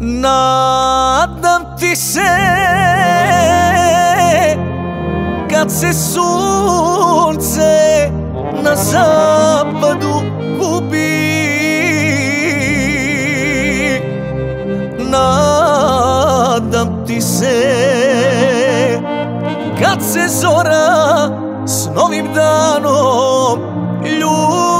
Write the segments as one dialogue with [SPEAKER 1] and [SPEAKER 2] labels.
[SPEAKER 1] Nadam ti se Kad se sunce na zapadu gubi. Nadam ti se Kad se zora s novim danom ljubi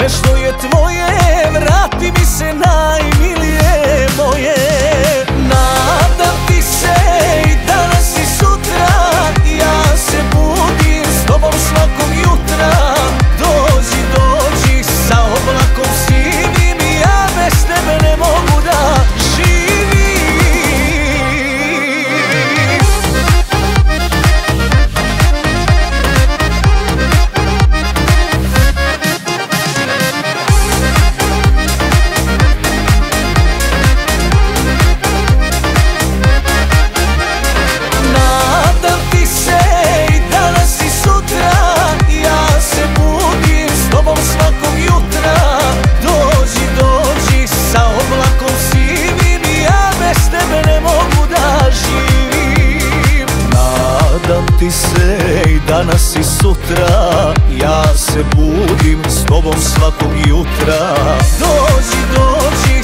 [SPEAKER 1] Sve što je tvoje ti se i danas i sutra. Ja se budim s tobom svakog jutra. Dođi, dođi